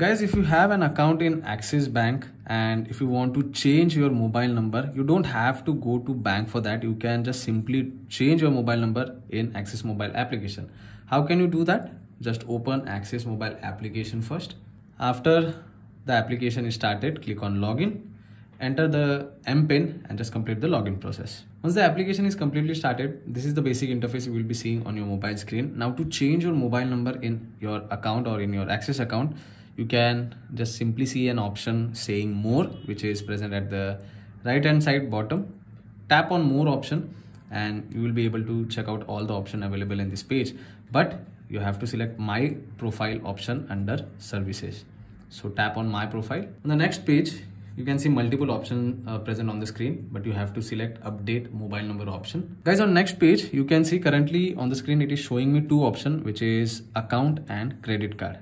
Guys, if you have an account in Axis Bank and if you want to change your mobile number, you don't have to go to bank for that. You can just simply change your mobile number in Axis mobile application. How can you do that? Just open Axis mobile application first. After the application is started, click on login enter the MPIN and just complete the login process. Once the application is completely started, this is the basic interface you will be seeing on your mobile screen. Now to change your mobile number in your account or in your Axis account, you can just simply see an option saying more, which is present at the right hand side bottom. Tap on more option and you will be able to check out all the option available in this page. But you have to select my profile option under services. So tap on my profile. On the next page, you can see multiple options uh, present on the screen but you have to select update mobile number option guys on next page you can see currently on the screen it is showing me two option which is account and credit card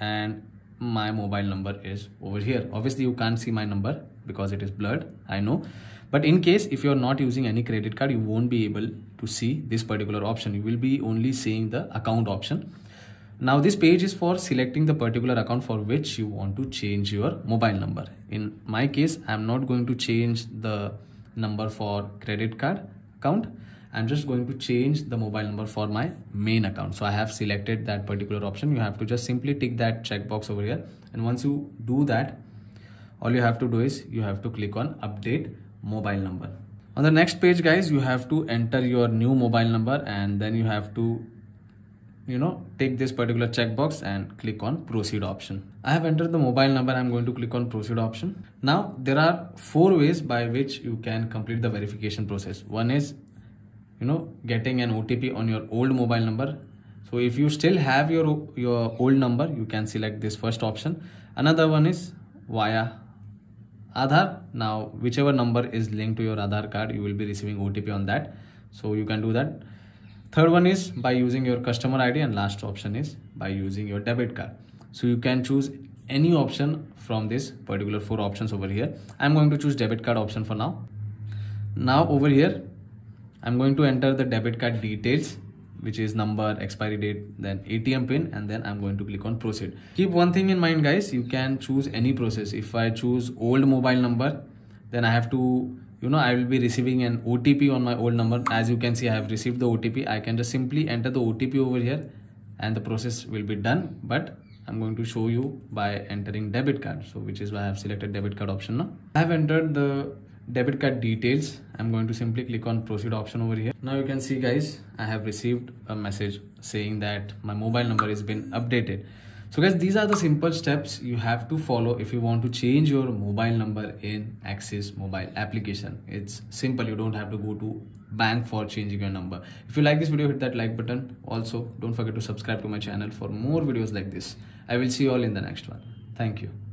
and my mobile number is over here obviously you can't see my number because it is blurred i know but in case if you're not using any credit card you won't be able to see this particular option you will be only seeing the account option now this page is for selecting the particular account for which you want to change your mobile number. In my case, I'm not going to change the number for credit card account. I'm just going to change the mobile number for my main account. So I have selected that particular option. You have to just simply tick that checkbox over here. And once you do that, all you have to do is you have to click on update mobile number. On the next page, guys, you have to enter your new mobile number and then you have to you know take this particular checkbox and click on proceed option i have entered the mobile number i'm going to click on proceed option now there are four ways by which you can complete the verification process one is you know getting an otp on your old mobile number so if you still have your your old number you can select this first option another one is via Aadhaar. Now, whichever number is linked to your Aadhaar card, you will be receiving OTP on that. So you can do that. Third one is by using your customer ID and last option is by using your debit card. So you can choose any option from this particular four options over here. I'm going to choose debit card option for now. Now over here, I'm going to enter the debit card details which is number expiry date then atm pin and then i'm going to click on proceed. Keep one thing in mind guys. You can choose any process. If i choose old mobile number then i have to you know i will be receiving an otp on my old number. As you can see i have received the otp i can just simply enter the otp over here and the process will be done. But i'm going to show you by entering debit card. So which is why i have selected debit card option now. I have entered the debit card details. I'm going to simply click on proceed option over here. Now you can see guys i have received a message saying that my mobile number has been updated. So guys these are the simple steps you have to follow if you want to change your mobile number in axis mobile application. It's simple. You don't have to go to bank for changing your number. If you like this video hit that like button. Also don't forget to subscribe to my channel for more videos like this. I will see you all in the next one. Thank you